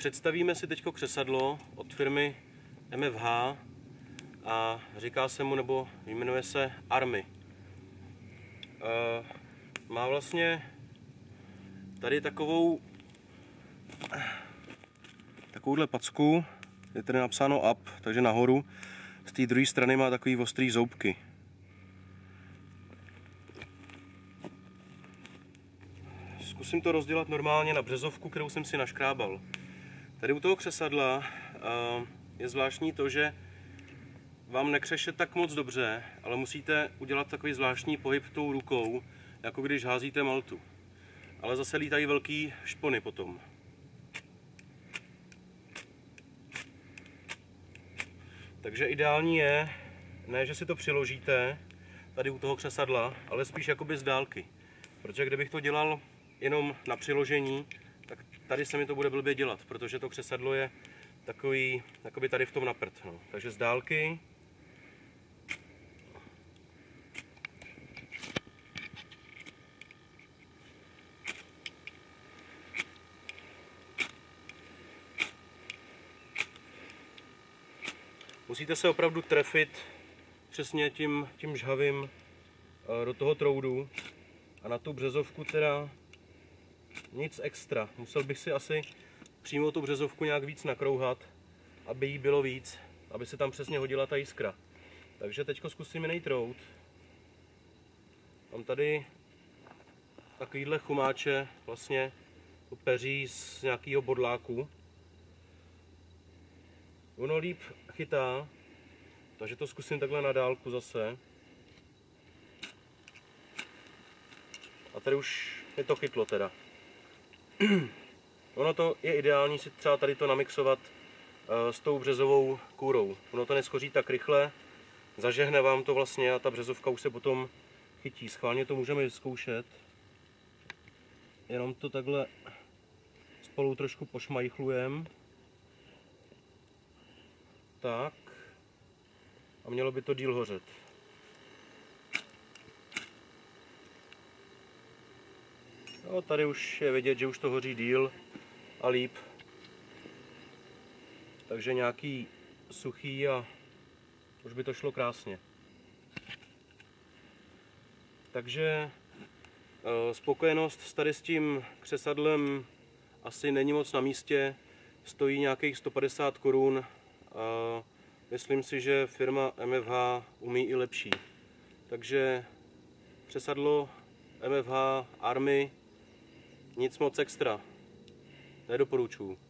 Představíme si teď křesadlo od firmy MFH a říká se mu, nebo jmenuje se Army. Má vlastně tady takovou takovouhle packu, je tady napsáno up, takže nahoru. Z té druhé strany má takový ostrý zoubky. Zkusím to rozdělat normálně na březovku, kterou jsem si naškrábal. Tady u toho křesadla je zvláštní to, že vám nekřeše tak moc dobře, ale musíte udělat takový zvláštní pohyb tou rukou, jako když házíte maltu. Ale zase lítají velký špony potom. Takže ideální je, ne, že si to přiložíte tady u toho křesadla, ale spíš jakoby z dálky. Protože kdybych to dělal jenom na přiložení, tady se mi to bude blbě dělat, protože to křesadlo je takový, jakoby tady v tom naprt. No. Takže z dálky Musíte se opravdu trefit přesně tím, tím žhavým eh, do toho troudu a na tu březovku teda nic extra. Musel bych si asi přímo tu březovku nějak víc nakrouhat, aby jí bylo víc, aby se tam přesně hodila ta jiskra. Takže teď zkusím jiný trout. Mám tady takovýhle chumáče, vlastně peří z nějakého bodláku. Ono líp chytá, takže to zkusím takhle na dálku zase. A tady už je to chytlo teda. Ono to je ideální si třeba tady to namixovat eh, s tou březovou kůrou. Ono to neschoří tak rychle, zažehne vám to vlastně a ta březovka už se potom chytí. Schválně to můžeme vyzkoušet. Jenom to takhle spolu trošku pošmajchlujeme. Tak. A mělo by to díl hořet. No, tady už je vidět, že už to hoří díl a líp. Takže nějaký suchý a už by to šlo krásně. Takže eh, spokojenost s tady s tím křesadlem asi není moc na místě. Stojí nějakých 150 korun myslím si, že firma MFH umí i lepší. Takže přesadlo MFH Army nic moc extra. Nedoporučuju.